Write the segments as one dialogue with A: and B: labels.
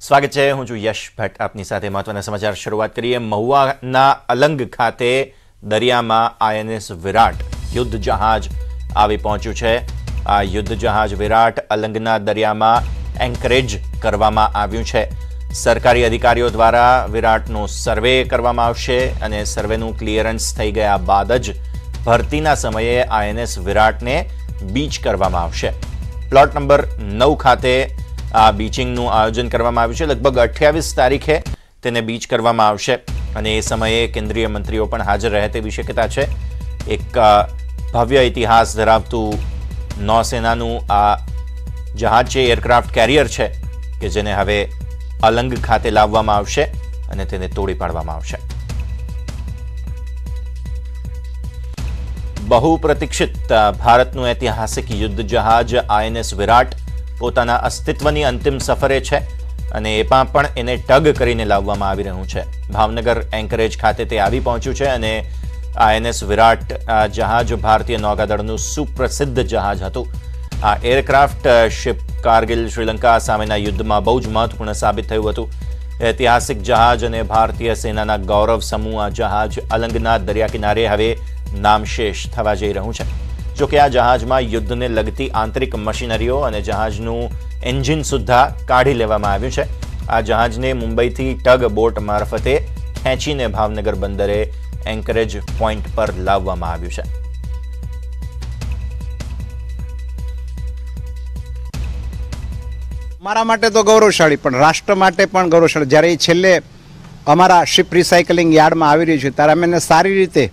A: સ્વાગત છે. હું છું યશ ભટ્ટ. આપની સાથે મહત્વના સમાચાર શરૂઆત કરીએ. મહુવાના અલંગ ખાતે દરિયામાં આઈએનએસ વિરાટ યુદ્ધ જહાજ આવી પહોંચ્યું છે. આ યુદ્ધ જહાજ વિરાટ અલંગના દરિયામાં એન્કરેજ કરવામાં આવ્યું છે. સરકારી અધિકારીઓ દ્વારા વિરાટનો સર્વે કરવામાં આવશે અને સર્વેનું ક્લિયરન્સ થઈ ગયા બાદ જ ભરતીના સમયે આઈએનએસ વિરાટને બીચ કરવામાં આવશે. પ્લોટ નંબર નવ ખાતે આ બીચિંગનું આયોજન કરવામાં આવ્યું છે. લગભગ અઠ્યાવીસ તારીખે તેને બીચ કરવામાં આવશે અને એ સમયે કેન્દ્રીય મંત્રીઓ પણ હાજર રહે તેવી શક્યતા છે. એક ભવ્ય ઇતિહાસ ધરાવતું નૌસેનાનું આ જહાજ છે, એરક્રાફ્ટ કેરિયર છે, કે જેને હવે અલંગ ખાતે લાવવામાં આવશે અને તેને તોડી પાડવામાં આવશે. બહુ પ્રતિક્ષિત ભારતનું ઐતિહાસિક યુદ્ધ જહાજ આઈએનએસ વિરાટ પોતાના અસ્તિત્વની અંતિમ સફરે છે અને એમાં પણ એને ટગ કરીને લાવવામાં આવી રહ્યું છે. ભાવનગર એન્કરેજ ખાતે તે આવી પહોંચ્યું છે અને આઈએનએસ વિરાટ અ, જહાજ ભારતીય નૌકાદળનું સુપ્રસિદ્ધ જહાજ હતું. આ એરક્રાફ્ટ શિપ કારગિલ શ્રીલંકા સામેના યુદ્ધમાં બહુ જ મહત્વપૂર્ણ સાબિત થયું હતું. ઐતિહાસિક જહાજ અને ભારતીય સેનાના ગૌરવ સમૂહ આ જહાજ અલંગના દરિયા કિનારે હવે નામશેષ થવા જઈ રહ્યું છે. જોકે આ જહાજમાં યુદ્ધને લગતી આંતરિક મશીનરીઓ અને જહાજનું એન્જિન સુદ્ધા કાઢી લેવામાં આવ્યું છે. આ જહાજને મુંબઈથી ટગ બોટ મારફતે ખેંચીને ભાવનગર બંદરે એન્કરેજ પોઈન્ટ પર લાવવામાં આવ્યું છે.
B: મારા માટે તો ગૌરવશાળી, પણ રાષ્ટ્ર માટે પણ ગૌરવશાળી. જ્યારે છેલ્લે અમારા શિપ રિસાયકલિંગ યાર્ડમાં આવી રહ્યું છે, ત્યારે અમે સારી રીતે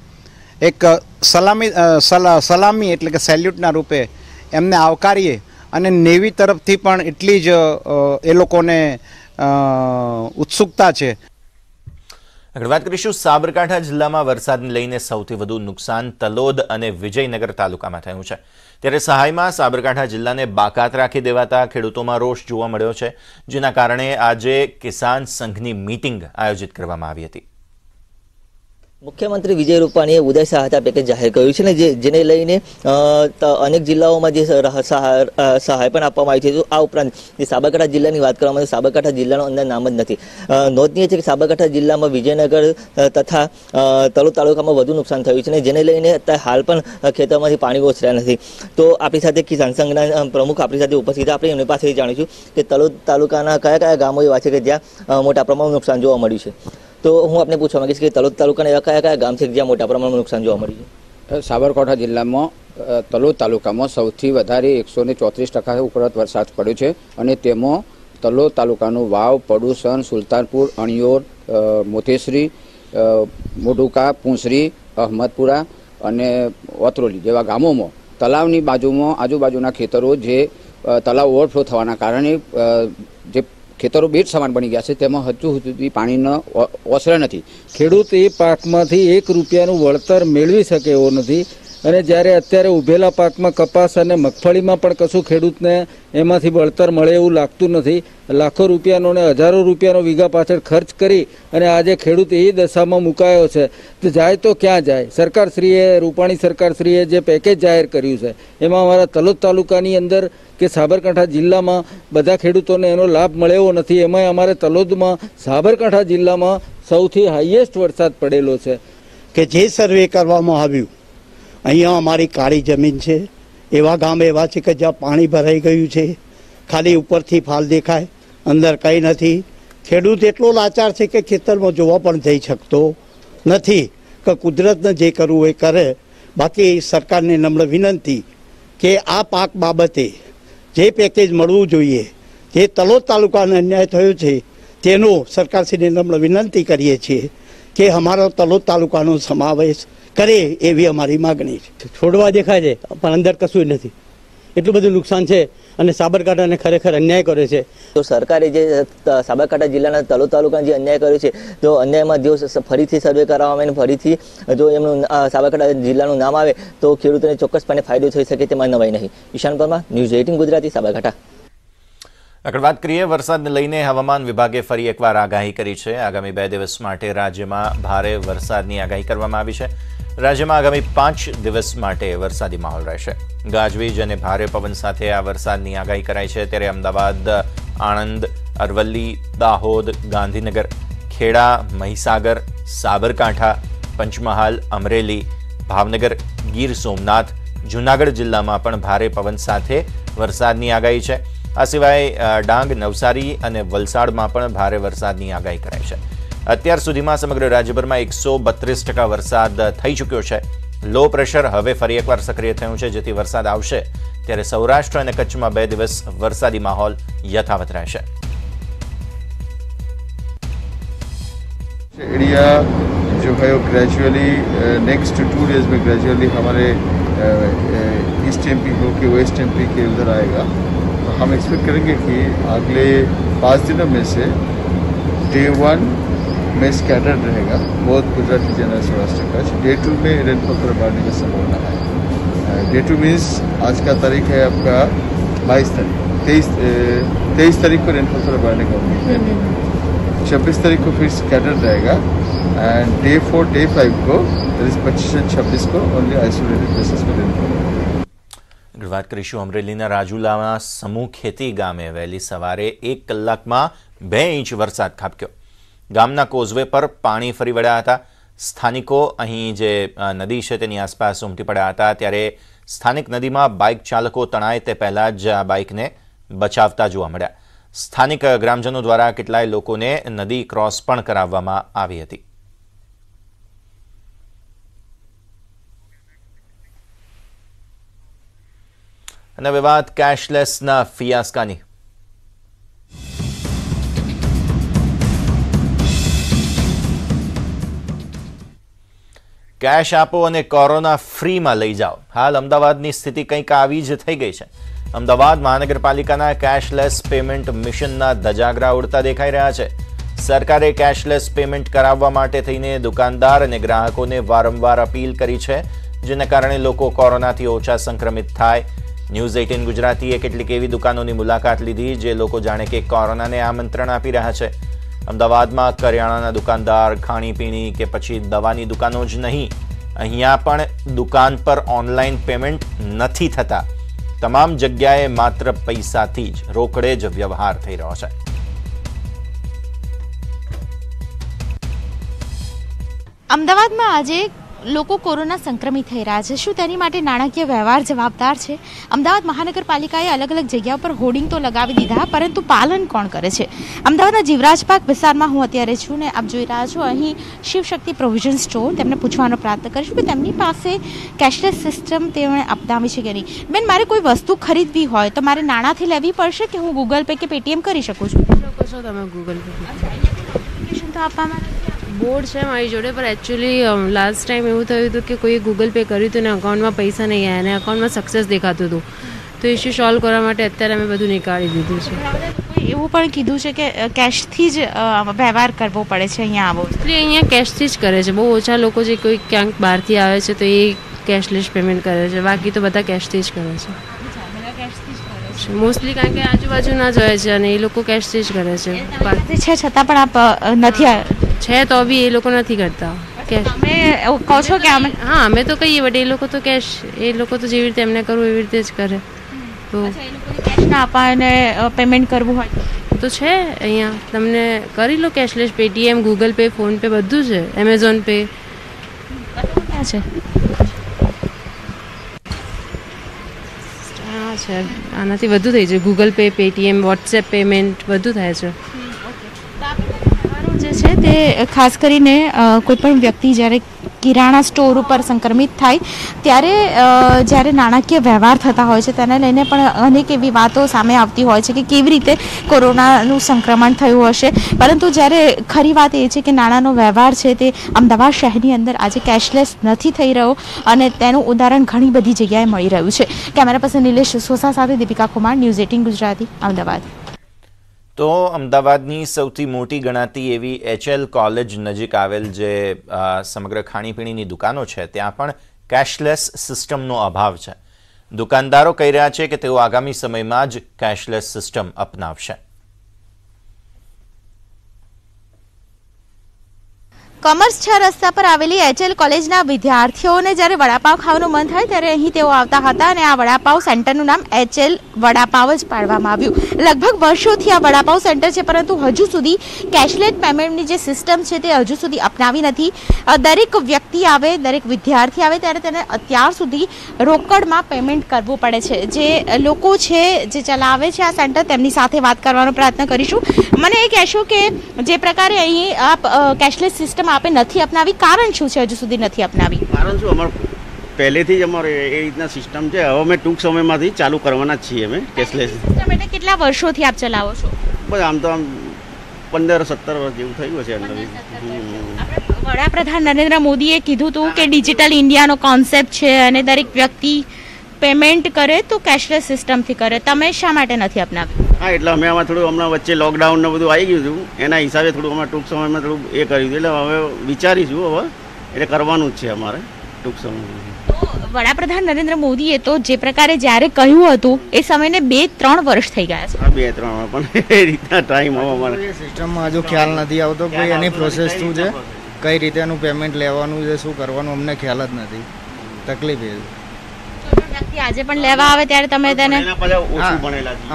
B: એક સલામી સલામી એટલે કે સેલ્યુટના રૂપે એમને આવકારીએ અને નેવી તરફથી પણ એટલી જ એ લોકોને ઉત્સુકતા છે.
A: આગળ વાત કરીશું સાબરકાંઠા જિલ્લામાં વરસાદને લઈને સૌથી વધુ નુકસાન તલોદ અને વિજયનગર તાલુકામાં થયું છે. ત્યારે સહાયમાં સાબરકાંઠા જિલ્લાને બાકાત રાખી દેવાતા ખેડૂતોમાં રોષ જોવા મળ્યો છે, જેના કારણે આજે કિસાન સંઘની મીટિંગ આયોજિત કરવામાં આવી હતી.
C: મુખ્યમંત્રી વિજય રૂપાણીએ ઉદય સહાયતા પેકેજ જાહેર કર્યું છે ને જે જેને લઈને અનેક જિલ્લાઓમાં જે સહાય પણ આપવામાં આવી છે. તો આ ઉપરાંત, જે સાબરકાંઠા જિલ્લાની વાત કરવામાં આવે સાબરકાંઠા જિલ્લાનો અંદર નામ જ નથી. નોંધનીય છે કે સાબરકાંઠા જિલ્લામાં વિજયનગર તથા તલોદ તાલુકામાં વધુ નુકસાન થયું છે ને જેને લઈને અત્યારે હાલ પણ ખેતરોમાંથી પાણી ઓછર્યા નથી. તો આપણી સાથે કિસાન સંઘના પ્રમુખ આપણી સાથે ઉપસ્થિત આપણે એમની પાસેથી જાણીશું કે તલોદ તાલુકાના કયા કયા ગામો એવા છે કે જ્યાં મોટા પ્રમાણમાં નુકસાન જોવા મળ્યું છે. તો હું આપને પૂછવા માંગીશ કે તલોદ તાલુકાના એવા કયા કયા ગામ જ્યાં મોટા પ્રમાણમાં નુકસાન જોવા મળ્યું
D: સાબરકાંઠા જિલ્લામાં તલોદ તાલુકામાં સૌથી વધારે એકસો ને ચોત્રીસ ટકા ઉપરાંત વરસાદ પડ્યો છે અને તેમાં તલોદ તાલુકાનું વાવ પડુસન સુલતાનપુર, અણિયોર મોતેશ્રી મોઢુકા, પૂંસરી, અહમદપુરા અને ઓતરોલી જેવા ગામોમાં તલાવની બાજુમાં આજુબાજુના ખેતરો જે તલાવ ઓવરફ્લો થવાના કારણે ખેતરો બેટ સમાન બની ગયા છે. તેમાં હજુ સુધી પાણીનો ઓસરે નથી.
E: ખેડૂત એ પાકમાંથી એક રૂપિયાનું વળતર મેળવી શકે એવો નથી. અને જ્યારે અત્યારે ઉભેલા પાકમાં કપાસ અને મગફળીમાં પણ કશું ખેડૂતને એમાંથી વળતર મળે એવું લાગતું નથી. લાખો રૂપિયાનો ને હજારો રૂપિયાનો વીઘા પાછળ ખર્ચ કરી અને આજે ખેડૂત એ દશામાં મુકાયો છે. તો જાય તો ક્યાં જાય? સરકારશ્રીએ, રૂપાણી સરકારશ્રીએ જે પેકેજ જાહેર કર્યું છે, એમાં અમારા તલોદ તાલુકાની અંદર કે સાબરકાંઠા જિલ્લામાં બધા ખેડૂતોને એનો લાભ મળ્યો નથી. એમાંય અમારે તલોદમાં સાબરકાંઠા જિલ્લામાં સૌથી હાઈએસ્ટ વરસાદ પડેલો છે.
F: કે જે સર્વે કરવામાં આવ્યું અહીંયા અમારી કાળી જમીન છે. એવા ગામ એવા છે કે જ્યાં પાણી ભરાઈ ગયું છે. ખાલી ઉપરથી ફાલ દેખાય, અંદર કંઈ નથી. ખેડૂત એટલો લાચાર છે કે ખેતરમાં જોવા પણ જઈ શકતો નથી કે કુદરતને જે કરવું એ કરે. બાકી સરકારને નમ્ર વિનંતી કે આ પાક બાબતે જે પેકેજ મળવું જોઈએ, જે તલોદ તાલુકાને અન્યાય થયો છે, તેનો સરકારશ્રીને નમ્ર વિનંતી કરીએ છીએ કે અમારો તલોદ તાલુકાનો સમાવેશ કરે એવી અમારી માગણી છે.
G: છોડવા દેખાય છે પણ અંદર કશું જ નથી. એટલું બધું નુકસાન છે અને સાબરકાંઠાને ખરેખર અન્યાય કર્યો છે.
C: તો સરકારે જે સાબરકાંઠા જિલ્લાના તલો તાલુકાનો જે અન્યાય કર્યો છે તો અન્યાયમાં જો ફરીથી સર્વે કરવામાં આવે અને ફરીથી જો એમનું સાબરકાંઠા જિલ્લાનું નામ આવે તો ખેડૂતોને ચોક્કસપણે ફાયદો થઈ શકે તેમાં નવાઈ નહીં. Ishan Parmar news eighteen Gujarati Sabarkantha.
A: આગળ વાત કરીએ વરસાદને લઈને હવામાન વિભાગે ફરી એકવાર આગાહી કરી છે. આગામી બે દિવસ માટે રાજ્યમાં ભારે વરસાદની આગાહી કરવામાં આવી છે. રાજ્યમાં આગામી પાંચ દિવસ માટે વરસાદી માહોલ રહેશે. ગાજવીજ અને ભારે પવન સાથે આ વરસાદની આગાહી કરાઈ છે. ત્યારે અમદાવાદ, આણંદ, અરવલ્લી, દાહોદ, ગાંધીનગર, ખેડા, મહીસાગર, સાબરકાંઠા, પંચમહાલ, અમરેલી, ભાવનગર, ગીર સોમનાથ, જૂનાગઢ જિલ્લામાં પણ ભારે પવન સાથે વરસાદની આગાહી છે. આ સિવાય ડાંગ, નવસારી અને વલસાડમાં પણ ભારે વરસાદની આગાહી કરાઈ છે. અત્યાર સુધીમાં સમગ્ર રાજ્યભરમાં એકસો બત્રીસ ટકા વરસાદ થઈ ચૂક્યો છે લો પ્રેશર હવે ફરી એકવાર સક્રિય થયું છે જેથી વરસાદ આવશે ત્યારે સૌરાષ્ટ્ર અને કચ્છમાં બે દિવસ વરસાદી માહોલ યથાવત રહેશે
H: एरिया जो है वो ग्रेजुअली नेक्स्ट टू डेज में ग्रेजुअली हमारे ईस्ट एम पी होके वेस्ट एम पी के उधर आएगा तो हम एक्सपेक्ट करेंगे कि अगले पाँच दिनों में से डे वन में स्कैटर्ड रहेगा बहुत गुजरात रीजन है सौराष्ट्र कच्छ डे टू में रेनफॉल थोड़ा बढ़ने की संभावना है डे टू मीन्स आज का तारीख है आपका बाईस तारीख तेईस तेईस तारीख को रेनफॉल थोड़ा बढ़ने का उम्मीद है छब्बीस तारीख को फिर स्कैटर रहेगा and day four day five को पच्चीस से छब्बीस को ओनली आइसोलेटेड प्लेसेस में रेनफॉल होगा
A: આગળ વાત કરીશું અમરેલીના રાજુલાના સમૂહ ખેતી ગામે વહેલી સવારે એક કલાકમાં બે ઇંચ વરસાદ ખાબક્યો ગામના કોઝવે પર પાણી ફરી વળ્યા હતા. સ્થાનિકો અહીં જે નદી છે તેની આસપાસ ઉમટી પડ્યા હતા. ત્યારે સ્થાનિક નદીમાં બાઇક ચાલકો તણાય તે પહેલાં જ આ બાઇકને બચાવતા જોવા મળ્યા. સ્થાનિક ગ્રામજનો દ્વારા કેટલાય લોકોને નદી ક્રોસ પણ કરાવવામાં આવી હતી. અને હવે વાત કેશલેસના ફિયાસ્કાની. કેશ આપો અને કોરોના ફ્રીમાં લઈ જાઓ. હાલ અમદાવાદની સ્થિતિ કંઈક આવી જ થઈ ગઈ છે. અમદાવાદ મહાનગરપાલિકાના કેશલેસ પેમેન્ટ મિશનના ધજાગરા ઉડતા દેખાઈ રહ્યા છે. સરકારે કેશલેસ પેમેન્ટ કરાવવા માટે થઈને દુકાનદાર અને ગ્રાહકોને વારંવાર અપીલ કરી છે, જેના કારણે લોકો કોરોનાથી ઓછા સંક્રમિત થાય. ન્યૂઝ એઇટીન ગુજરાતીએ કેટલીક એવી દુકાનોની મુલાકાત લીધી, જે લોકો જાણે કે કોરોનાને આમંત્રણ આપી રહ્યા છે. અમદાવાદમાં કરિયાણાના દુકાનદાર ખાણીપીણી કે પછી દવાની દુકાનો જ નહીં, અહીંયા પણ દુકાન પર ઓનલાઈન પેમેન્ટ નથી થતા. તમામ જગ્યાએ માત્ર પૈસાથી જ રોકડે જ વ્યવહાર થઈ રહ્યો છે.
I: અમદાવાદમાં આજે લોકો કોરોના સંક્રમિત થઈ રહ્યા છે. શું તેની માટે નાણાકીય વ્યવહાર જવાબદાર છે? અમદાવાદ મહાનગરપાલિકાએ અલગ અલગ જગ્યા પર હોર્ડિંગ તો લગાવી દીધા પરંતુ પાલન કોણ કરે છે? અમદાવાદના જીવરાજ પાર્ક વિસ્તારમાં હું અત્યારે છું ને આપ જોઈ રહ્યા છો અહીં શિવશક્તિ પ્રોવિઝન સ્ટોર તેમને પૂછવાનો પ્રયત્ન કરીશું કે તેમની પાસે કેશલેસ સિસ્ટમ તેમણે અપનાવી છે કે નહીં? બેન મારે કોઈ વસ્તુ ખરીદવી હોય તો મારે નાણાંથી લેવી પડશે કે હું ગૂગલ પે કે પેટીએમ કરી શકું છું?
J: શકો છો તમે ગૂગલ પે
I: આપવામાં
J: બોર્ડ છે મારી જોડે પણ એકચ્યુઅલી લાસ્ટ ટાઈમ એવું થયું હતું કે કોઈએ ગૂગલ પે કર્યું હતું ને અકાઉન્ટમાં પૈસા નહીં આવ્યા અને અકાઉન્ટમાં સક્સેસ દેખાતું હતું. તો ઇસ્યુ સોલ્વ કરવા માટે અત્યારે અમે બધું નીકાળી દીધું છે.
I: એવું પણ કીધું છે કે કેશથી જ વ્યવહાર કરવો પડે છે અહીંયા આવો.
J: એટલે અહીંયા કેશથી જ કરે છે. બહુ ઓછા લોકો જે કોઈ ક્યાંક બહારથી આવે છે તો એ કેશલેસ પેમેન્ટ કરે છે. બાકી તો બધા કેશથી જ કરે છે. મોસ્ટલી કારણ કે આજુબાજુ ના જ હોય છે અને એ લોકો કેશથી જ કરે છે.
I: છે છતાં પણ આપ નથી
J: છે તો બી એ લોકો નથી કરતા. કેશ
I: તમે કહો છો કે અમે
J: હા અમે તો કહીએ બટ એ લોકો તો કેશ એ લોકો તો જેવી રીતે એમને કરવું એવી રીતે જ કરે. તો
I: કેશ ના આપવાને પેમેન્ટ કરવું હોય
J: તો? છે અહીંયા તમને કરી લો cashless Paytm Google Pay PhonePe બધું છે એમેઝોન પે
I: છે?
J: છે આનાથી બધું થઈ જાય. Google pay Paytm WhatsApp payment બધું થાય છે.
I: જે છે તે ખાસ કરીને કોઈપણ વ્યક્તિ જ્યારે કિરાણા સ્ટોર ઉપર સંક્રમિત થાય, ત્યારે જ્યારે નાણાકીય વ્યવહાર થતા હોય છે, તેને લઈને પણ અનેક એવી વાતો સામે આવતી હોય છે કે કેવી રીતે કોરોનાનું સંક્રમણ થયું હશે. પરંતુ જ્યારે ખરી વાત એ છે કે નાણાંનો વ્યવહાર છે તે અમદાવાદ શહેરની અંદર આજે કેશલેસ નથી થઈ રહ્યો અને તેનું ઉદાહરણ ઘણી બધી જગ્યાએ મળી રહ્યું છે. કેમેરા પર્સન નિલેશ સોસા સાથે દીપિકા કુમાર ન્યૂઝ એટીન ગુજરાતી, અમદાવાદ.
A: તો અમદાવાદની સૌથી મોટી ગણાતી એવી એચએલ કોલેજ નજીક આવેલ જે સમગ્ર ખાણીપીણીની દુકાનો છે, ત્યાં પણ કેશલેસ સિસ્ટમનો અભાવ છે. દુકાનદારો કહી રહ્યા છે કે તેઓ આગામી સમયમાં જ કેશલેસ સિસ્ટમ અપનાવશે.
I: કોમર્સ છ રસ્તા પર આવેલી એચએલ કોલેજના વિદ્યાર્થીઓને જ્યારે વડાપાવ ખાવાનું મન થાય ત્યારે અહીં તેઓ આવતા હતા અને આ વડાપાવ સેન્ટરનું નામ એચએલ વડાપાવ જ પાડવામાં આવ્યું. લગભગ વર્ષોથી આ વડાપાવ સેન્ટર છે, પરંતુ હજુ સુધી કેશલેટ પેમેન્ટની જે સિસ્ટમ છે તે હજુ સુધી અપનાવી નથી. દરેક વ્યક્તિ આવે, દરેક વિદ્યાર્થી આવે ત્યારે તેને અત્યાર સુધી રોકડમાં પેમેન્ટ કરવું પડે છે. જે લોકો છે, જે ચલાવે છે આ સેન્ટર, તેમની સાથે વાત કરવાનો પ્રયત્ન કરીશું. મને એ કહેશો કે જે પ્રકારે અહીં આપ કેશલેસ સિસ્ટમ આપે નથી અપનાવી? કારણ શું છે હજુ સુધી નથી અપનાવી?
K: કારણ શું? અમારું પહેલેથી જ અમારે એ રીતના સિસ્ટમ છે. હવે અમે ટૂંક સમયમાંથી ચાલુ કરવાના જ છીએ અમે કેશલેસ
I: સિસ્ટમ એટલે કેટલા વર્ષોથી આપ ચલાવો છો?
K: બસ આમ તો આમ પંદર સત્તર વર્ષ જેવું થયું હશે અંદર.
I: વડાપ્રધાન નરેન્દ્ર મોદીએ કીધું હતું કે ડિજિટલ ઇન્ડિયાનો કોન્સેપ્ટ છે અને દરેક વ્યક્તિ પેમેન્ટ કરે તો કેશલેસ સિસ્ટમથી કરે? તમે શા માટે નથી અપનાવ્યું?
K: હા એટલે અમે આમાં થોડું હમણાં વચ્ચે લોકડાઉન ને બધું આવી ગયું હતું. એના હિસાબે થોડું અમે ટૂંક સમયમાં થોડું એ કર્યું હતું. એટલે હવે વિચારીશું હવે. એટલે કરવાનું જ છે અમારે ટૂંક સમયમાં.
I: તો વડાપ્રધાન નરેન્દ્ર મોદીએ તો જે પ્રકારે જ્યારે કહ્યું હતું એ સમયને બે ત્રણ વર્ષ થઈ ગયા છે.
K: બે ત્રણ પણ એ રીતના ટાઈમ હવે અમારે
L: સિસ્ટમમાં હજુ ખ્યાલ નથી આવતો કોઈ એની પ્રોસેસ શું છે? કઈ રીતે એનું પેમેન્ટ લેવાનું છે? શું કરવાનું? અમને ખ્યાલ જ નથી. તકલીફ એ
I: વ્યક્તિ આજે પણ લેવા આવે ત્યારે તમે તેને.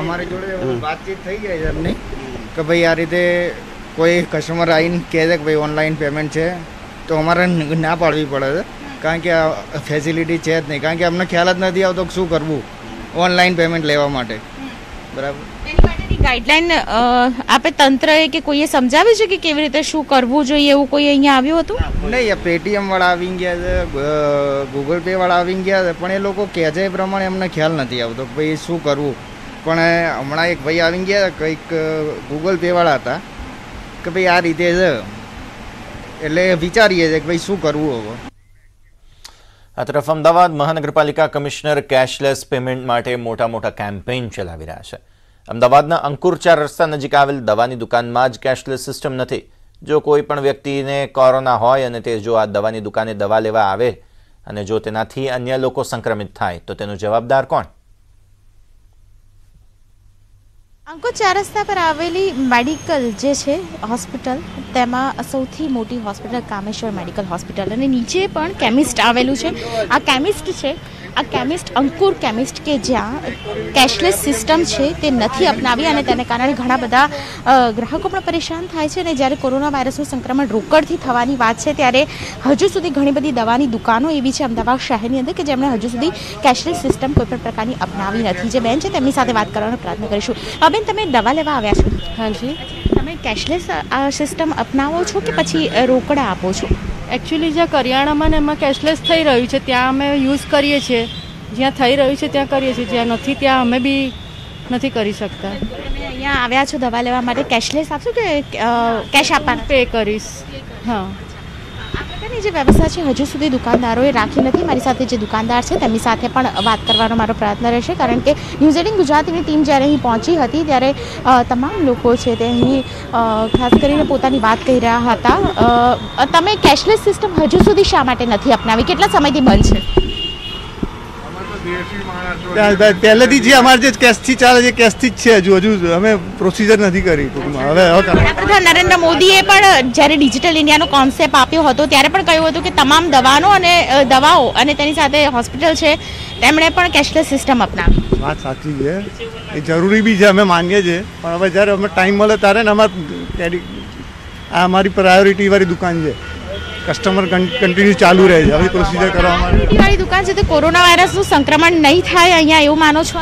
L: અમારી જોડે વાતચીત થઈ ગઈ છે એમની કે ભાઈ આ રીતે કોઈ કસ્ટમર આવીને કહે છે કે ભાઈ ઓનલાઈન પેમેન્ટ છે તો અમારે ના પાડવી પડે છે. કારણ કે આ ફેસિલિટી છે જ નહીં. કારણ કે અમને ખ્યાલ જ નથી આવતો કે શું કરવું ઓનલાઈન પેમેન્ટ લેવા માટે. બરાબર?
I: ગાઈડલાઈન આપે તંત્રએ કે કોઈએ સમજાવ્યું છે કે કેવી રીતે શું કરવું જોઈએ એવું કોઈ અહીંયા આવ્યું હતું?
L: નહીં પેટીએમ વાળા આવી ગયા છે ગૂગલ પે વાળા આવી ગયા છે પણ એ લોકો કહે છે એ પ્રમાણે એમને ખ્યાલ નથી આવતો ભાઈ શું કરવું. પણ હમણાં એક ભાઈ આવી ગયા કંઈક ગૂગલ પે વાળા હતા કે ભાઈ આ રીતે છે. એટલે વિચારીએ છીએ કે ભાઈ શું કરવું હવે.
A: આ તરફ અમદાવાદ મહાનગરપાલિકા કમિશનર કેશલેસ પેમેન્ટ માટે મોટા મોટા કેમ્પેઇન ચલાવી રહ્યા છે. અમદાવાદના અંકુર ચાર રસ્તા નજીક આવેલ દવાની દુકાનમાં જ કેશલેસ સિસ્ટમ નથી. જો કોઈ પણ વ્યક્તિને કોરોના હોય અને તે જો આ દવાની દુકાને દવા લેવા આવે અને જો તેનાથી અન્ય લોકો સંક્રમિત થાય, તો તેનો જવાબદાર કોણ?
I: અંકો ચાર રસ્તા પર આવેલી મેડિકલ જે છે, હોસ્પિટલ, તેમાં સૌથી મોટી હોસ્પિટલ કામેશ્વર મેડિકલ હોસ્પિટલ અને નીચે પણ કેમિસ્ટ આવેલું છે. આ કેમિસ્ટ છે આ કેમિસ્ટ અંકુર કેમિસ્ટ કે જ્યાં કેશલેસ સિસ્ટમ છે તે નથી અપનાવી અને તેને કારણે ઘણા બધા ગ્રાહકો પણ પરેશાન થાય છે અને જ્યારે કોરોના વાયરસનું સંક્રમણ રોકડથી થવાની વાત છે ત્યારે હજુ સુધી ઘણી બધી દવાની દુકાનો એવી છે અમદાવાદ શહેરની અંદર કે જેમણે હજુ સુધી કેશલેસ સિસ્ટમ કોઈપણ પ્રકારની અપનાવી નથી. જે બેન છે તેમની સાથે વાત કરવાનો પ્રયત્ન કરીશું. બેન તમે દવા લેવા આવ્યા છો?
J: હાજી
I: તમે કેશલેસ આ સિસ્ટમ અપનાવો છો કે પછી રોકડા આપો છો?
J: એકચ્યુઅલી જ્યાં કરિયાણામાં ને એમાં કેશલેસ થઈ રહ્યું છે ત્યાં અમે યુઝ કરીએ છીએ. જ્યાં થઈ રહ્યું છે ત્યાં કરીએ છીએ. જ્યાં નથી ત્યાં અમે બી નથી કરી શકતા.
I: અહીંયા આવ્યા છો દવા લેવા માટે કેશલેસ આપશો કે કેશ આપવાનું?
J: પે કરીશ. હા.
I: જે વ્યવસ્થા છે, હજુ સુધી દુકાનદારોએ રાખી નથી. મારી સાથે જે દુકાનદાર છે, તેમની સાથે પણ વાત કરવાનો મારો પ્રયત્ન રહેશે. કારણ કે ન્યૂઝ એટીન ગુજરાતીની ટીમ જ્યારે અહીં પહોંચી હતી, ત્યારે તમામ લોકો છે તે અહીં ખાસ કરીને પોતાની વાત કહી રહ્યા હતા. તમે કેશલેસ સિસ્ટમ હજુ સુધી શા માટે નથી અપનાવી? કેટલા સમયથી બંધ છે?
M: પહેલેથી જે અમારે જે કેશથી ચાલે છે કેશથી જ છે હજુ. હજુ અમે પ્રોસિજર નથી કરી ટૂંકમાં. હવે
I: વડાપ્રધાન નરેન્દ્ર મોદીએ પણ જ્યારે ડિજિટલ ઇન્ડિયાનો કોન્સેપ્ટ આપ્યો હતો ત્યારે પણ કહ્યું હતું કે તમામ દવાનો અને દવાઓ અને તેની સાથે હોસ્પિટલ છે તેમણે પણ કેશલેસ સિસ્ટમ અપનાવી.
M: વાત સાચી છે. એ જરૂરી બી છે અમે માનીએ છીએ. પણ હવે જ્યારે અમે ટાઈમ મળે ત્યારે ને અમારે આ અમારી પ્રાયોરિટી વાળી દુકાન છે. કસ્ટમર કન્ટિન્યુ ચાલુ રહે છે. હવે પ્રોસિજર કરવા માટે.
I: વાળી દુકાન છે તે કોરોના વાયરસનું સંક્રમણ નહીં થાય અહીંયા એવું માનો છો?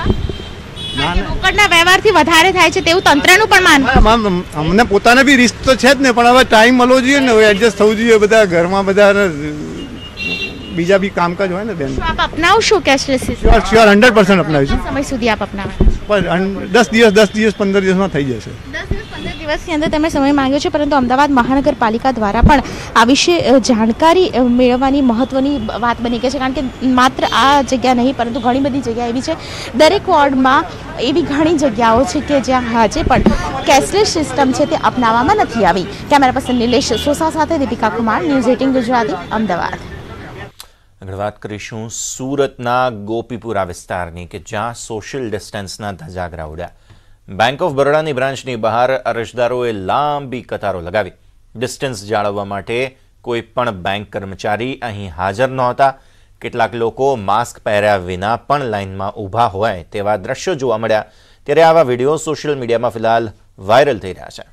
I: રોકડના વ્યવહારથી વધારે થાય છે તેવું તંત્રનું પણ
M: અમને પોતાને બી રિસ્ક તો છે જ ને પણ હવે ટાઈમ મળવો જોઈએ ને હવે એડજસ્ટ થવું જોઈએ. બધા ઘરમાં બધા બીજા બી કામકાજ હોય ને બેન.
I: આપ અપનાવશો cashless
M: sure sure hundred percent અપનાવીશું.
I: સમય સુધી આપ અપનાવશો?
M: પણ દસ દિવસ દસ દિવસ પંદર દિવસમાં થઈ જશે.
I: દિવસની અંદર તમે સમય માંગ્યો છે, પરંતુ અમદાવાદ મહાનગરપાલિકા દ્વારા પણ આ વિશે જાણકારી મેળવવાની મહત્વની વાત બની ગઈ છે, કારણ કે માત્ર આ જગ્યા નહીં, પરંતુ ઘણી બધી જગ્યા એવી છે. દરેક વોર્ડમાં એવી ઘણી જગ્યાઓ છે કે જ્યાં આજે પણ કેશલેસ સિસ્ટમ છે તે અપનાવવામાં નથી આવી. કેમેરા પર્સન નિલેશ સોસા સાથે દીપિકા કુમાર, ન્યૂઝ એટીન ગુજરાતી, અમદાવાદ.
A: આગળ વાત કરીશું સુરતના ગોપીપુરા વિસ્તારની, કે જ્યાં સોશિયલ ડિસ્ટન્સના ધજાગરા ઉડ્યા. બેંક ઓફ બરોડાની બ્રાન્ચની બહાર અરજદારોએ લાંબી કતારો લગાવી. ડિસ્ટન્સ જાળવવા માટે કોઈ પણ બેંક કર્મચારી અહીં હાજર નહોતા. કેટલાક લોકો માસ્ક પહેર્યા વિના પણ લાઇનમાં ઊભા હોય તેવા દ્રશ્યો જોવા મળ્યા. ત્યારે આવા વીડિયો સોશિયલ મીડિયામાં ફિલહાલ વાયરલ થઈ રહ્યા છે.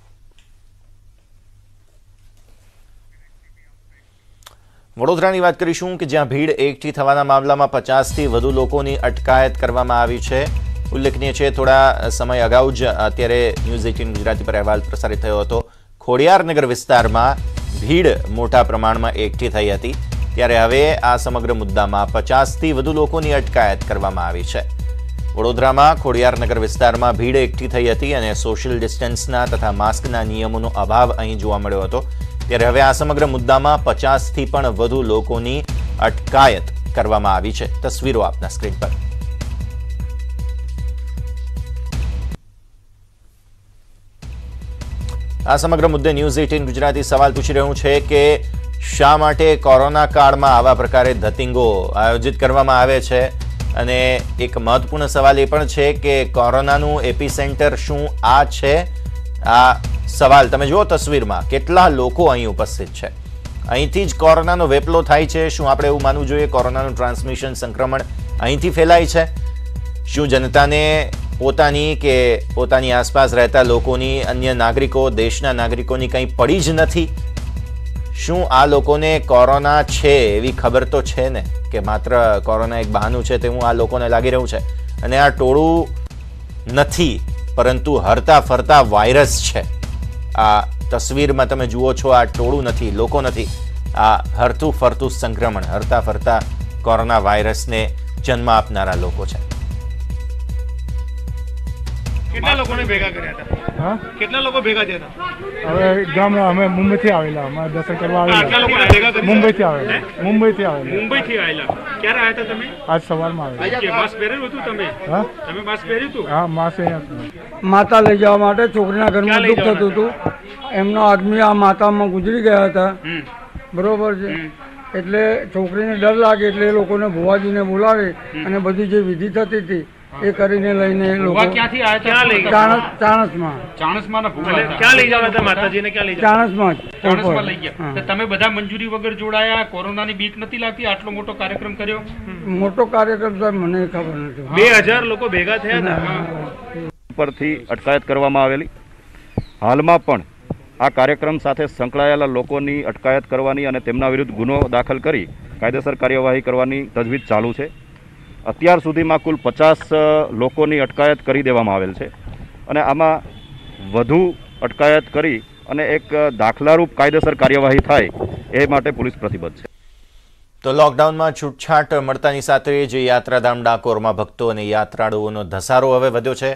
A: વડોદરાની વાત કરીશું કે જ્યાં ભીડ એકઠી થવાના મામલામાં પચાસથી વધુ લોકોની અટકાયત કરવામાં આવી છે. ઉલ્લેખનીય છે, થોડા સમય અગાઉ જ અત્યારે ન્યૂઝ એઇટીન ગુજરાતી પર અહેવાલ પ્રસારિત થયો હતો. ખોડિયારનગર વિસ્તારમાં ભીડ મોટા પ્રમાણમાં એકઠી થઈ હતી. ત્યારે હવે આ સમગ્ર મુદ્દામાં પચાસથી વધુ લોકોની અટકાયત કરવામાં આવી છે. વડોદરામાં ખોડિયારનગર વિસ્તારમાં ભીડ એકઠી થઈ હતી અને સોશિયલ ડિસ્ટન્સના તથા માસ્કના નિયમોનો અભાવ અહીં જોવા મળ્યો હતો. ત્યારે હવે આ સમગ્ર મુદ્દામાં પચાસથી પણ વધુ લોકોની અટકાયત કરવામાં આવી છે. તસવીરો આપના સ્ક્રીન પર. આ સમગ્ર મુદ્દે ન્યૂઝ એઇટીન ગુજરાતી સવાલ પૂછી રહ્યું છે કે શા માટે કોરોના કાળમાં આવા પ્રકારે ધતિંગો આયોજિત કરવામાં આવે છે? અને એક મહત્વપૂર્ણ સવાલ એ પણ છે કે કોરોનાનું એપી સેન્ટર શું આ છે? આ સવાલ તમે જુઓ તસવીરમાં, કેટલા લોકો અહીં ઉપસ્થિત છે? અહીંથી જ કોરોનાનો વેપલો થાય છે, શું આપણે એવું માનવું જોઈએ? કોરોનાનું ટ્રાન્સમિશન સંક્રમણ અહીંથી ફેલાય છે? શું જનતાને પોતાની કે પોતાની આસપાસ રહેતા લોકોની અન્ય નાગરિકો, દેશના નાગરિકોની કંઈ પડી જ નથી? શું આ લોકોને કોરોના છે એવી ખબર તો છે ને? કે માત્ર કોરોના એક બહાનું છે તેવું આ લોકોને લાગી રહ્યું છે. અને આ ટોળું નથી, પરંતુ હરતા ફરતા વાયરસ છે. આ તસવીરમાં તમે જુઓ છો, આ ટોળું નથી, લોકો નથી. આ હરતું ફરતું સંક્રમણ, હરતા ફરતા કોરોના વાયરસને જન્મ આપનારા લોકો છે.
N: કેટલા લોકોને ભેગા કર્યા હતા?
O: હા?
N: કેટલા લોકો ભેગા થયા હતા?
O: હવે ગામ અમે મુંબઈથી આવેલા અમારે દર્શન કરવા આવેલા. મુંબઈથી આવેલા.
N: ક્યારે આવ્યા હતા તમે?
O: આજ સવારમાં આવેલા.
N: માસ્ક પહેરેલું હતું તમે?
O: હા?
N: તમે માસ્ક પહેર્યું હતું?
O: હા માસે
P: માતા લઈ જવા માટે છોકરીના ઘરમાં દુઃખ થતું હતું? એમનો આદમી આ માતામાં ગુજરી ગયા હતા. બરોબર છે? એટલે છોકરીને ડર લાગે એટલે એ લોકોને ભુવાજીને બોલાવે અને બધી જે વિધિ થતી હતી એ કરીને લઈને લોકો
N: ક્યાંથી આવ્યા ક્યાં લઈ ગયા?
P: ચાણસ ચાણસમાં.
N: ચાણસમાના ભુવા ક્યાં લઈ જવા હતા માતાજીને ક્યાં લઈ જવા
P: ચાણસમાં
N: ચાણસમાં લઈ ગયા. તો તમે બધા મંજૂરી વગર જોડાયા? કોરોનાની બીક નથી લાગતી? આટલો મોટો કાર્યક્રમ કર્યો?
P: મોટો કાર્યક્રમ તો મને ખબર નથી.
N: બે હજાર લોકો ભેગા થયા હતા.
Q: પરથી અટકાયત કરવામાં આવેલી. હાલમાં પણ આ કાર્યક્રમ સાથે સંકળાયેલા લોકોની અટકાયત કરવાની અને તેમના વિરુદ્ધ ગુનો દાખલ કરી કાયદેસર કાર્યવાહી કરવાની તજવીજ ચાલુ છે. અત્યાર સુધીમાં કુલ પચાસ લોકોની અટકાયત કરી દેવામાં આવેલ છે. અને આમાં વધુ અટકાયત કરી અને એક દાખલારૂપ કાયદેસર કાર્યવાહી થાય એ માટે પોલીસ પ્રતિબદ્ધ છે.
A: તો લોકડાઉનમાં છૂટછાટ મળતાની સાથે જ યાત્રાધામ ડાકોરમાં ભક્તો અને યાત્રાળુઓનો ધસારો હવે વધ્યો છે.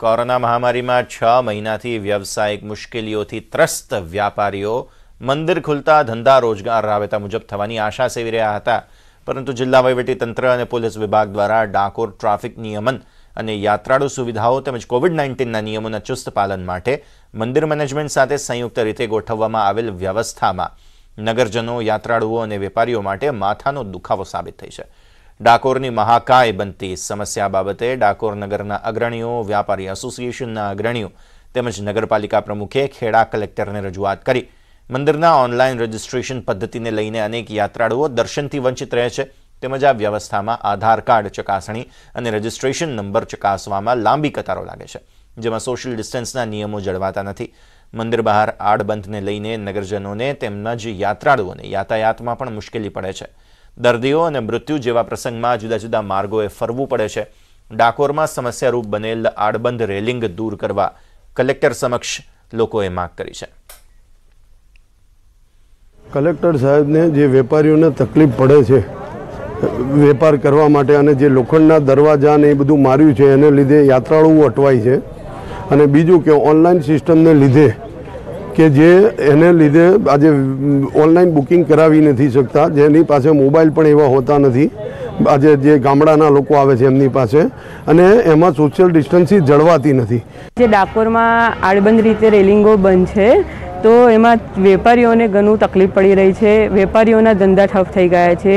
A: કોરોના મહામારીમાં છ મહિનાથી વ્યવસાયિક મુશ્કેલીઓથી ત્રસ્ત વ્યાપારીઓ મંદિર ખુલતા ધંધા રોજગાર રાબેતા મુજબ થવાની આશા સેવી રહ્યા હતા. પરંતુ જિલ્લા તંત્ર અને પોલીસ વિભાગ દ્વારા ડાકોર ટ્રાફિક નિયમન અને યાત્રાળુ સુવિધાઓ તેમજ કોવિડ નાઇન્ટીનના નિયમોના ચુસ્ત પાલન માટે મંદિર મેનેજમેન્ટ સાથે સંયુક્ત રીતે ગોઠવવામાં આવેલ વ્યવસ્થામાં નગરજનો, યાત્રાળુઓ અને વેપારીઓ માટે માથાનો દુખાવો સાબિત થઈ છે. ડાકોરની મહાકાય બનતી સમસ્યા બાબતે ડાકોર નગરના અગ્રણીઓ, વ્યાપારી એસોસિએશનના અગ્રણીઓ તેમજ નગરપાલિકા પ્રમુખે ખેડા કલેક્ટરને રજૂઆત કરી મંદિરના ઓનલાઈન રજિસ્ટ્રેશન પદ્ધતિને લઈને અનેક યાત્રાળુઓ દર્શનથી વંચિત રહે છે. તેમજ આ વ્યવસ્થામાં આધાર કાર્ડ ચકાસણી અને રજિસ્ટ્રેશન નંબર ચકાસવામાં લાંબી કતારો લાગે છે. જેમાં સોશિયલ ડિસ્ટન્સના નિયમો જળવાતા નથી. મંદિર બહાર આડબંધને લઈને નગરજનોને તેમજ યાત્રાળુઓને યાતાયાતમાં પણ મુશ્કેલી પડે છે. દર્દીઓ અને મૃત્યુ જેવા પ્રસંગમાં જુદા જુદા માર્ગોએ ફરવું પડે છે. ડાકોરમાં સમસ્યારૂપ બનેલ આડબંધ રેલિંગ દૂર કરવા કલેક્ટર સમક્ષ લોકોએ માંગ કરી છે.
R: કલેક્ટર સાહેબને જે વેપારીઓને તકલીફ પડે છે, વેપાર કરવા માટે અને જે લોખંડના દરવાજા ને એ બધું માર્યું છે, એને લીધે યાત્રાળુઓ અટવાય છે. અને બીજું કે ઓનલાઈન સિસ્ટમને લીધે કે જે એને લીધે આજે ઓનલાઈન બુકિંગ કરાવી નથી શકતા, જેની પાસે મોબાઈલ પણ એવા હોતા નથી. આજે જે ગામડાના લોકો આવે છે એમની પાસે અને એમાં સોશિયલ ડિસ્ટન્સી જળવાતી નથી.
S: જે ડાકોરમાં આડબંધ રીતે રેલિંગો બંધ છે તો એમાં વેપારીઓને ઘણું તકલીફ પડી રહી છે. વેપારીઓના ધંધા ઠપ થઈ ગયા છે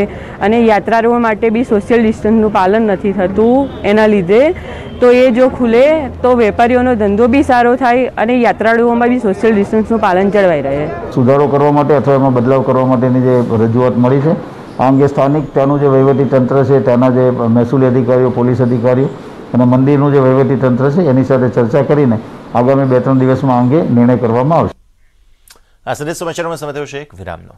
S: અને યાત્રાળુઓ માટે બી સોશિયલ ડિસ્ટન્સનું પાલન નથી થતું એના લીધે. તો એ જો ખુલે તો વેપારીઓનો ધંધો બી સારો થાય અને યાત્રાળુઓમાં બી સોશિયલ ડિસ્ટન્સનું પાલન જળવાઈ રહે.
T: સુધારો કરવા માટે અથવા એમાં બદલાવ કરવા માટેની જે રજૂઆત મળી છે, આ અંગે સ્થાનિક ત્યાંનું જે વહીવટી તંત્ર છે, ત્યાંના જે મહેસૂલી અધિકારીઓ, પોલીસ અધિકારીઓ અને મંદિરનું જે વહીવટી તંત્ર છે, એની સાથે ચર્ચા કરીને આગામી બે ત્રણ દિવસમાં અંગે નિર્ણય કરવામાં આવશે.
A: આ સંદેશ સમાચારોમાં સમય છે એક વિરામનો.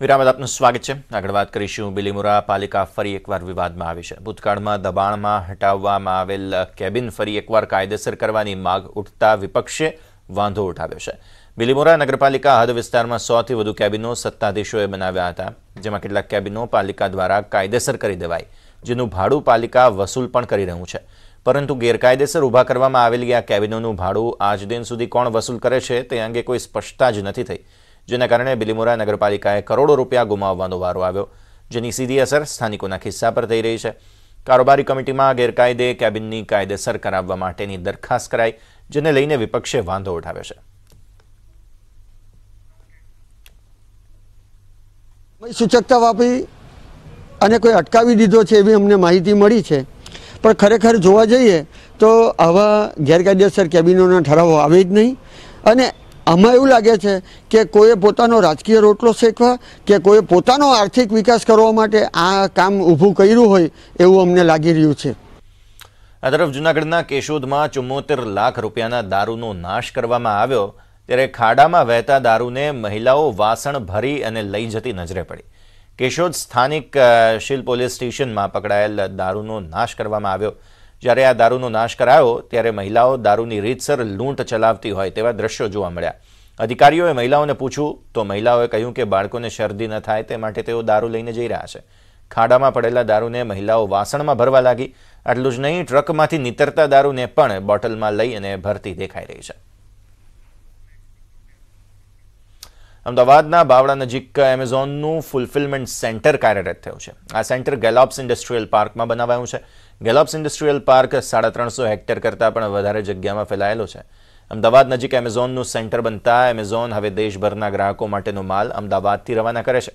A: વિરામ આપનું સ્વાગત છે. આગળ વાત કરીશું બિલીમોરા પાલિકા ફરી એકવાર વિવાદમાં આવી છે. ભૂતકાળમાં દબાણમાં હટાવવામાં આવેલ કેબિન ફરી એકવાર કાયદેસર કરવાની માગ ઉઠતા વિપક્ષે વાંધો ઉઠાવ્યો છે. બિલીમોરા નગરપાલિકા હદ વિસ્તારમાં સોથી વધુ કેબિનો સત્તાધીશોએ બનાવ્યા હતા, જેમાં કેટલાક કેબિનો પાલિકા દ્વારા કાયદેસર કરી દેવાય જેનું ભાડું પાલિકા વસૂલ પણ કરી રહ્યું છે. પરંતુ ગેરકાયદેસર ઊભા કરવામાં આવેલી આ કેબિનોનું ભાડું આજ દિન સુધી કોણ વસૂલ કરે છે તે અંગે કોઈ સ્પષ્ટતા જ નથી થઈ, જેના કારણે બિલીમોરા નગરપાલિકાએ કરોડો રૂપિયા ગુમાવવાનો વારો આવ્યો, જેની સીધી અસર સ્થાનિકોના ખિસ્સા પર થઈ રહી છે. કારોબારી કમિટીમાં ગેરકાયદે કેબિનની કાયદેસર કરાવવા માટેની દરખાસ્ત કરાઈ, જેને લઈને વિપક્ષે વાંધો ઉઠાવ્યો છે.
U: સૂચકતા વાપરી અને કોઈ અટકાવી દીધો છે એવી અમને માહિતી મળી છે. પણ ખરેખર જોવા જઈએ તો આવા ગેરકાયદેસર કેબિનોના ઠરાવો આવે જ નહીં. અને આમાં એવું લાગે છે કે કોઈએ પોતાનો રાજકીય રોટલો શેકવા કે કોઈએ પોતાનો આર્થિક વિકાસ કરવા માટે આ કામ ઊભું કર્યું હોય એવું અમને લાગી રહ્યું છે.
A: આ તરફ જૂનાગઢના કેશોદમાં ચુમ્મોતેર લાખ રૂપિયાના દારૂનો નાશ કરવામાં આવ્યો. ત્યારે ખાડામાં વહેતા દારૂને મહિલાઓ વાસણ ભરી અને લઈ જતી નજરે પડી. કેશોદ સ્થાનિક શિલ પોલીસ સ્ટેશનમાં પકડાયેલ દારૂનો નાશ કરવામાં આવ્યો. જ્યારે આ દારૂનો નાશ કરાયો, ત્યારે મહિલાઓ દારૂની રીતસર લૂંટ ચલાવતી હોય તેવા દ્રશ્યો જોવા મળ્યા. અધિકારીઓએ મહિલાઓને પૂછ્યું, તો મહિલાઓએ કહ્યું કે બાળકોને શરદી ન થાય, તે માટે તેઓ દારૂ લઈને જઈ રહ્યા છે. ખાડામાં પડેલા દારૂને મહિલાઓ વાસણમાં ભરવા લાગી. આટલું જ નહીં, ટ્રકમાંથી નીતરતા દારૂને પણ બોટલમાં લઈ અને ભરતી દેખાઈ રહી છે. અમદાવાદના બાવળા નજીક એમેઝોનનું ફૂલફિલમેન્ટ સેન્ટર કાર્યરત થયું છે. આ સેન્ટર ગેલોપ્સ ઇન્ડસ્ટ્રીયલ પાર્કમાં બનાવાયું છે. ગેલોપ્સ ઇન્ડસ્ટ્રીયલ પાર્ક સાડા ત્રણસો હેક્ટર કરતાં પણ વધારે જગ્યામાં ફેલાયેલો છે. અમદાવાદ નજીક એમેઝોનનું સેન્ટર બનતા એમેઝોન હવે દેશભરના ગ્રાહકો માટેનો માલ અમદાવાદથી રવાના કરે છે.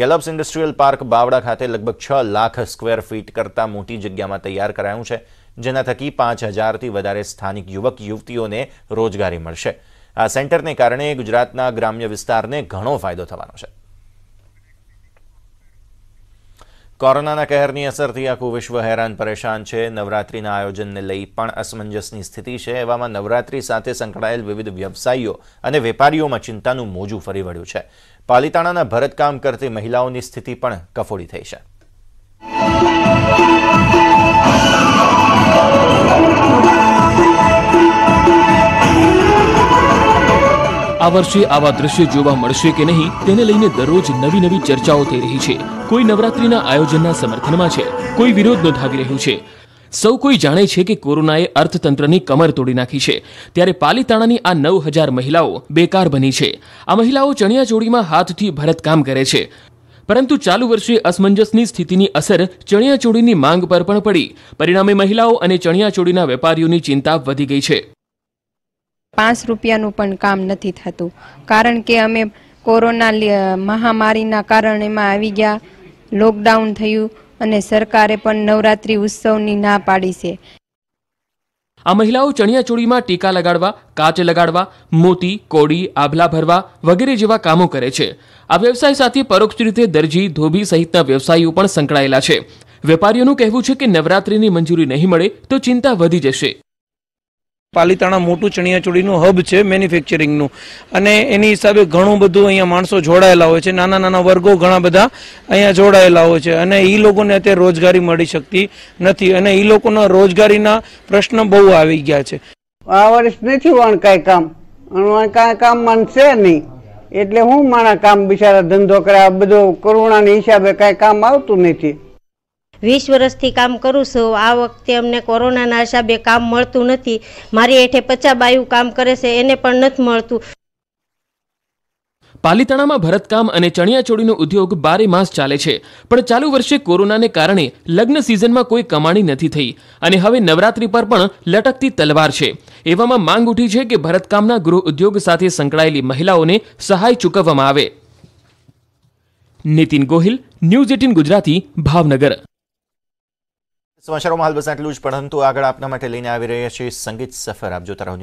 A: ગેલોપ્સ ઇન્ડસ્ટ્રીયલ પાર્ક બાવડા ખાતે લગભગ છ લાખ સ્ક્વેર ફીટ કરતાં મોટી જગ્યામાં તૈયાર કરાયું છે, જેના થકી પાંચ હજારથી વધારે સ્થાનિક યુવક, યુવતીઓને રોજગારી મળશે. આ સેન્ટરને કારણે ગુજરાતના ગ્રામ્ય વિસ્તારને ઘણો ફાયદો થવાનો છે. કોરોનાના કહેરની અસરથી આખું વિશ્વ હેરાન પરેશાન છે. નવરાત્રિના આયોજનને લઈ પણ અસમંજસની સ્થિતિ છે. એવામાં નવરાત્રિ સાથે સંકળાયેલ વિવિધ વ્યવસાયીઓ અને વેપારીઓમાં ચિંતાનું મોજું ફરી વળ્યું છે. પાલિતાણાના ભરતકામ કરતી મહિલાઓની સ્થિતિ પણ કફોડી થઈ છે.
V: આ વર્ષે આવા દ્રશ્ય જોવા મળશે કે નહીં, તેને લઈને દરરોજ નવી નવી ચર્ચાઓ થઈ રહી છે. કોઈ નવરાત્રીના આયોજનના સમર્થનમાં છે, કોઈ વિરોધ નોંધાવી રહ્યું છે. સૌ કોઈ જાણે છે કે કોરોનાએ અર્થતંત્રની કમર તોડી નાખી છે. ત્યારે પાલીતાણાની આ નવ હજાર મહિલાઓ બેકાર બની છે. આ મહિલાઓ ચણિયાચોળીમાં હાથથી ભરતકામ કરે છે. પરંતુ ચાલુ વર્ષે અસમંજસની સ્થિતિની અસર ચણિયાચોળીની માંગ પર પણ પડી. પરિણામે મહિલાઓ અને ચણિયાચોળીના વેપારીઓની ચિંતા વધી ગઈ છે.
W: પાંચ રૂપિયાનું પણ કામ નથી થતું. કારણ કે અમે કોરોના મહામારીના કારણે એમાં આવી ગયા, લોકડાઉન થયું અને સરકારે પણ નવરાત્રિ ઉત્સવની ના પાડી છે.
V: આ મહિલાઓ ચણિયાચોળીમાં ટીકા લગાડવા, કાચ લગાડવા, મોતી, કોડી, આભલા ભરવા વગેરે જેવા કામો કરે છે. આ વ્યવસાય સાથે પરોક્ષ રીતે દરજી, ધોબી સહિતના વ્યવસાયીઓ પણ સંકળાયેલા છે. વેપારીઓનું કહેવું છે કે નવરાત્રિની મંજૂરી નહીં મળે તો ચિંતા વધી જશે.
X: પાલિતાણા મોટું ચણિયાચોળીનું હબ છે મેન્યુફેક્ચરિંગનું અને એની હિસાબે ઘણું બધું અહીંયા માણસો જોડાયેલા હોય છે, નાના નાના વર્ગો ઘણા બધા અહીંયા જોડાયેલા હોય છે. અને એ લોકોને અત્યારે રોજગારી મળી શકતી નથી. અને એ લોકોના રોજગારીના પ્રશ્ન બહુ આવી ગયા છે.
Y: આ વર્ષ નથી વણકાય કામ. કાંઈ કામ માનશે નહીં. એટલે હું મારા કામ બિચારા ધંધો કર્યા બધો કોરોનાના હિસાબે કાંઈ કામ આવતું નથી.
Z: વીસ વર્ષથી કામ કરું છું. આ વખતે અમને કોરોનાના હિસાબે કામ મળતું નથી. મારી હેઠે પચાસ બાયું કામ કરે છે, એને પણ નથી મળતું.
V: પાલીતાણામાં ભરતકામ અને ચણિયાચોળીનો ઉદ્યોગ બારે માસ ચાલે છે. પણ ચાલુ વર્ષે કોરોનાને કારણે લગ્ન સિઝનમાં કોઈ કમાણી નથી થઈ. અને હવે નવરાત્રી પર પણ લટકતી તલવાર છે. એવામાં માંગ ઉઠી છે કે ભરતકામના ગૃહ ઉદ્યોગ સાથે સંકળાયેલી મહિલાઓને સહાય ચૂકવવામાં આવે. Nitin Gohil, news eighteen Gujarati, Bhavnagar.
A: સમાચારોમાં હાલ બસ આટલું જ. પરંતુ આગળ આપના માટે લઈને આવી રહ્યા છીએ સંગીત સફર. આપ જોતા રહો